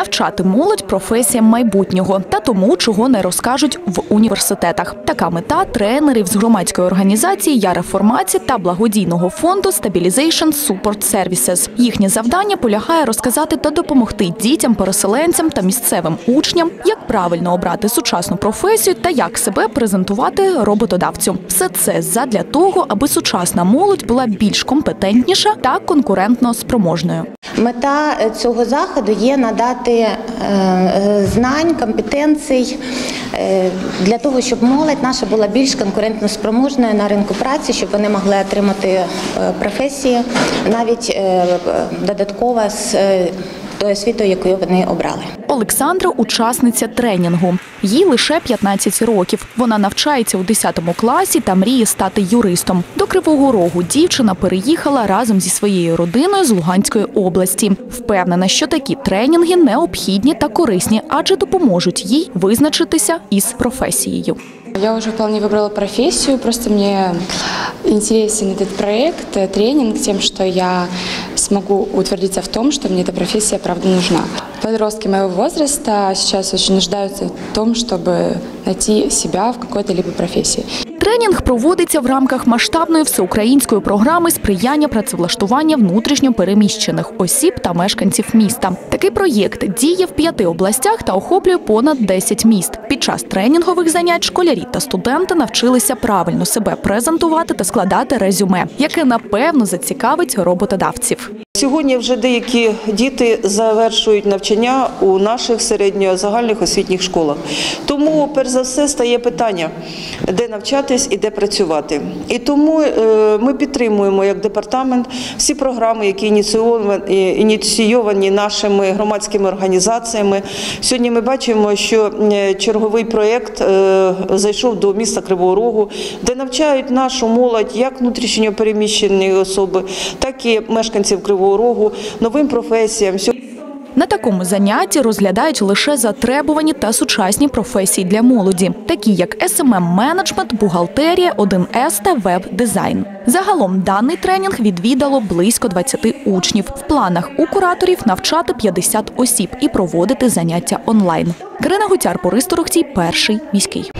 навчати молодь професіям майбутнього та тому, чого не розкажуть в університетах. Така мета тренерів з громадської організації Я реформація та благодійного фонду Stabilization Support Services. Їхнє завдання полягає розказати та допомогти дітям, переселенцям та місцевим учням, як правильно обрати сучасну професію та як себе презентувати роботодавцю. Все це задля того, аби сучасна молодь була більш компетентніша та конкурентно спроможною. Мета е, цього заходу є надати е, е, знань, компетенцій для того, щоб молодь наша була більш конкурентно спроможною на ринку праці, щоб вони могли отримати е, професії навіть е, додатково з е, тою освітою, яку вони обрали. Олександра учасниця тренінгу. Їй лише 15 років. Вона навчається у 10 класі та мріє стати юристом. До Кривого Рогу дівчина переїхала разом зі своєю родиною з Луганської області. Впевнена, що такі тренінги необхідні та корисні, адже допоможуть їй визначитися із професією. Я уже вполне выбрала профессию, просто мне интересен этот проект, э, тренинг тем, что я смогу утвердиться в том, что мне эта профессия правда нужна. Подростки моего возраста сейчас очень нуждаются в том, чтобы найти себя в какой-то либо профессии. Тренінг проводиться в рамках масштабної всеукраїнської програми сприяння працевлаштування внутрішньо переміщених осіб та мешканців міста. Такий проєкт діє в п'яти областях та охоплює понад 10 міст. Під час тренінгових занять школярі та студенти навчилися правильно себе презентувати та складати резюме, яке напевно зацікавить роботодавців. Сьогодні вже деякі діти завершують навчання у наших середньо-загальних освітніх школах. Тому, перш за все, стає питання, де навчатись і де працювати. І тому е, ми підтримуємо як департамент всі програми, які ініційовані, ініційовані нашими громадськими організаціями. Сьогодні ми бачимо, що е, черговий проєкт е, зайшов до міста Кривого Рогу, де навчають нашу молодь як внутрішньо переміщені особи, так і мешканців Кривого Рогу новим професіям. На такому занятті розглядають лише затребувані та сучасні професії для молоді, такі як smm менеджмент бухгалтерія, 1С та веб-дизайн. Загалом даний тренінг відвідало близько 20 учнів. В планах у кураторів навчати 50 осіб і проводити заняття онлайн. Карина Гутяр, Борис Торохтій, перший міський.